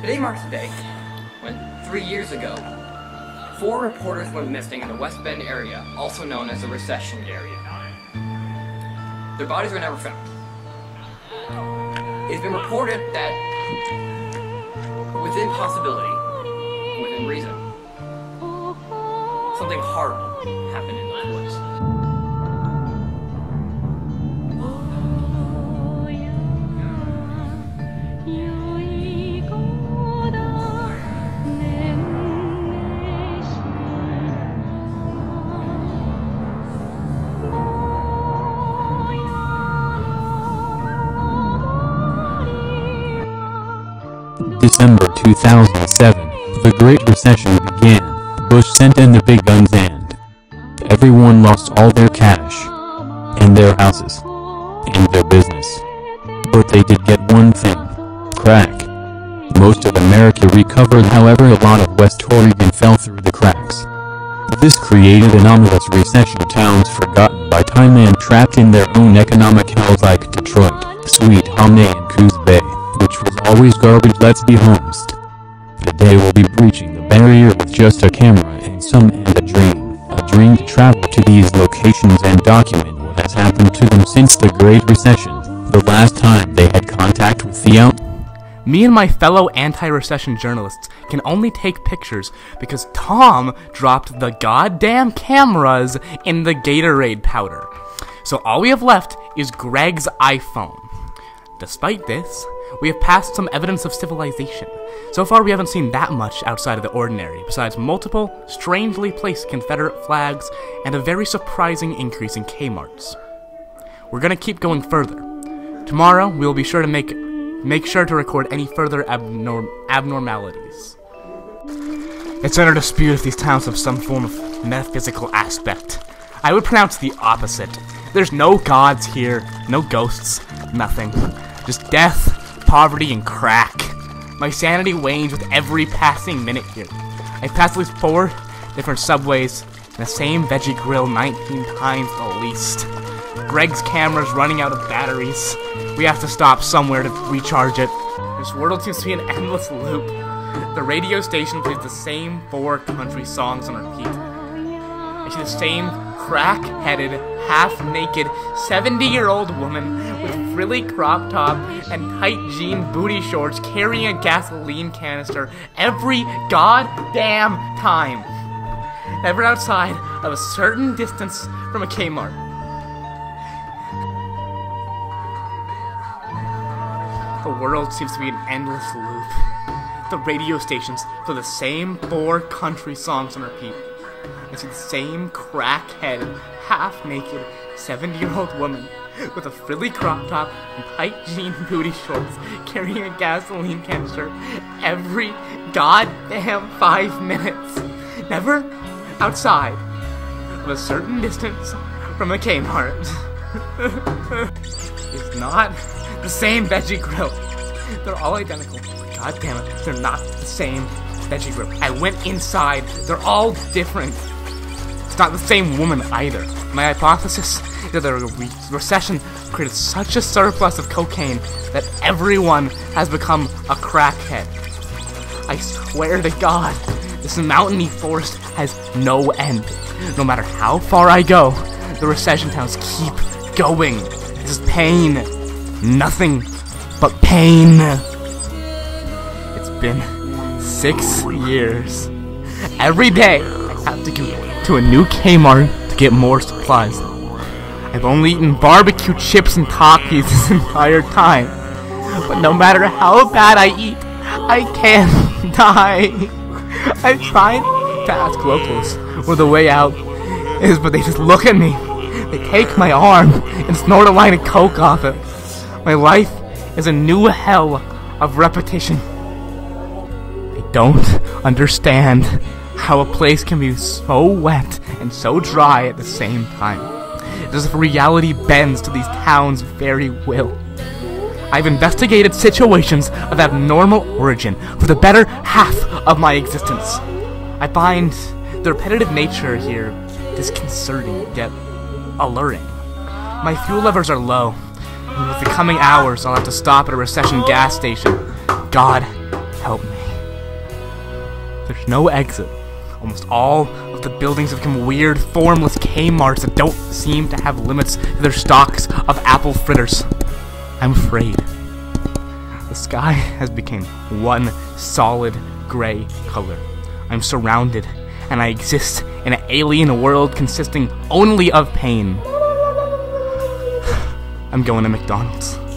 Today marks the day when, three years ago, four reporters went missing in the West Bend area, also known as the Recession area. Their bodies were never found. It's been reported that, within possibility, within reason, something horrible happened in those woods. December 2007, the Great Recession began. Bush sent in the big guns and everyone lost all their cash, and their houses, and their business. But they did get one thing, crack. Most of America recovered however a lot of West Oregon fell through the cracks. This created anomalous recession towns forgotten by time and trapped in their own economic hells like Detroit, Sweet Home and Coos Bay, which was always garbage let's be honest. Today we'll be breaching the barrier with just a camera and some and a dream. A dream to travel to these locations and document what has happened to them since the Great Recession, the last time they had contact with the out- Me and my fellow anti recession journalists can only take pictures because Tom dropped the goddamn cameras in the Gatorade powder. So all we have left is Greg's iPhone. Despite this, we have passed some evidence of civilization. So far, we haven't seen that much outside of the ordinary, besides multiple, strangely placed Confederate flags and a very surprising increase in Kmart's. We're gonna keep going further. Tomorrow, we will be sure to make make sure to record any further abnorm- abnormalities. It's under dispute if these towns have some form of metaphysical aspect. I would pronounce the opposite. There's no gods here, no ghosts, nothing. Just death, poverty, and crack. My sanity wanes with every passing minute here. I passed at least four different subways and the same veggie grill 19 times at least. Greg's camera's running out of batteries. We have to stop somewhere to recharge it. This world seems to be an endless loop. The radio station plays the same four country songs on repeat. I see the same crack headed, half naked, 70 year old woman with frilly crop top and tight jean booty shorts carrying a gasoline canister every goddamn time. Ever outside of a certain distance from a Kmart. The world seems to be an endless loop. The radio stations play the same four country songs on repeat. I see the same crackhead, half naked, 70 year old woman with a frilly crop top and tight jean booty shorts carrying a gasoline canister every goddamn five minutes. Never outside of a certain distance from a Kmart. it's not the same veggie grill. They're all identical. God damn it, they're not the same veggie grill. I went inside. They're all different. It's not the same woman either. My hypothesis is that the re- recession created such a surplus of cocaine that everyone has become a crackhead. I swear to God, this mountainy forest has no end. No matter how far I go, the recession towns keep going. This is pain. Nothing but pain. It's been six years. Every day, I have to go to a new Kmart to get more supplies. I've only eaten barbecue chips and Takis this entire time. But no matter how bad I eat, I can't die. I tried to ask locals where the way out is, but they just look at me. They take my arm and snort a line of coke off it. My life is a new hell of repetition. They don't understand how a place can be so wet and so dry at the same time. It's as if reality bends to these towns' very will. I've investigated situations of abnormal origin for the better half of my existence. I find the repetitive nature here disconcerting yet alluring. My fuel levers are low. With the coming hours, I'll have to stop at a recession gas station. God help me. There's no exit. Almost all of the buildings have become weird, formless Kmarts that don't seem to have limits to their stocks of apple fritters. I'm afraid. The sky has become one solid gray color. I'm surrounded, and I exist in an alien world consisting only of pain. I'm going to McDonald's.